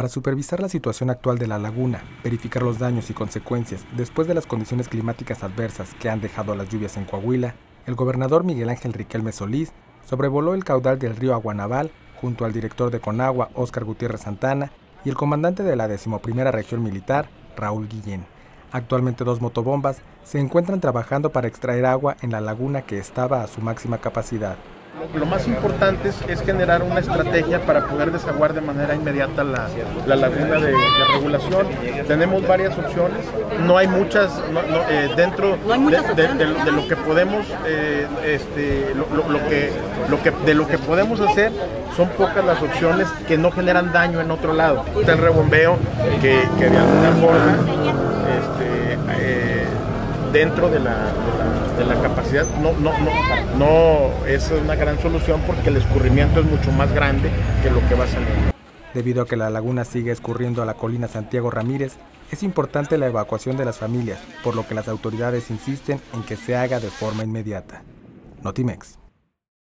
para supervisar la situación actual de la laguna, verificar los daños y consecuencias después de las condiciones climáticas adversas que han dejado las lluvias en Coahuila, el gobernador Miguel Ángel Riquelme Solís sobrevoló el caudal del río Aguanaval junto al director de Conagua, Óscar Gutiérrez Santana, y el comandante de la decimoprimera región militar, Raúl Guillén. Actualmente dos motobombas se encuentran trabajando para extraer agua en la laguna que estaba a su máxima capacidad. Lo más importante es, generar una estrategia para poder desaguar de manera inmediata la, laguna de, regulación. Tenemos varias opciones, no hay muchas eh, dentro de, lo que podemos, eh, este, lo, que, lo que, de lo que podemos hacer son pocas las opciones que no generan daño en otro lado. Está el rebombeo que, de alguna forma este, eh, dentro de la de la capacidad no, no, no, no es una gran solución porque el escurrimiento es mucho más grande que lo que va a salir. Debido a que la laguna sigue escurriendo a la colina Santiago Ramírez, es importante la evacuación de las familias, por lo que las autoridades insisten en que se haga de forma inmediata. Notimex.